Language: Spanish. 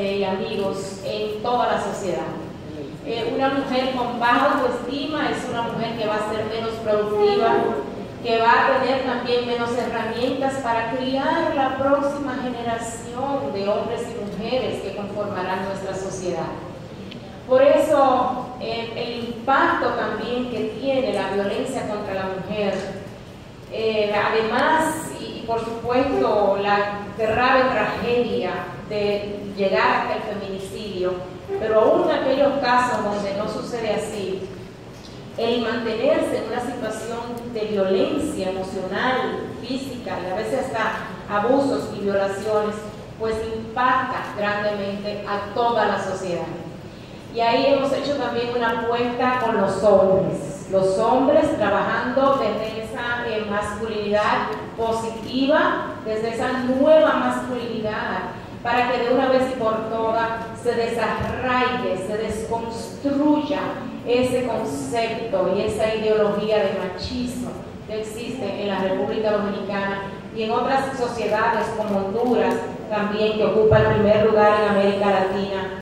y amigos en toda la sociedad. Eh, una mujer con baja autoestima es una mujer que va a ser menos productiva, que va a tener también menos herramientas para criar la próxima generación de hombres y mujeres que conformarán nuestra sociedad. Por eso eh, el impacto también que tiene la violencia contra la mujer, eh, además y por supuesto la grave tragedia de llegar hasta el feminicidio, pero aún en aquellos casos donde no sucede así, el mantenerse en una situación de violencia emocional, física y a veces hasta abusos y violaciones, pues impacta grandemente a toda la sociedad. Y ahí hemos hecho también una apuesta con los hombres, los hombres trabajando desde masculinidad positiva, desde esa nueva masculinidad, para que de una vez y por todas se desarraigue, se desconstruya ese concepto y esa ideología de machismo que existe en la República Dominicana y en otras sociedades como Honduras también que ocupa el primer lugar en América Latina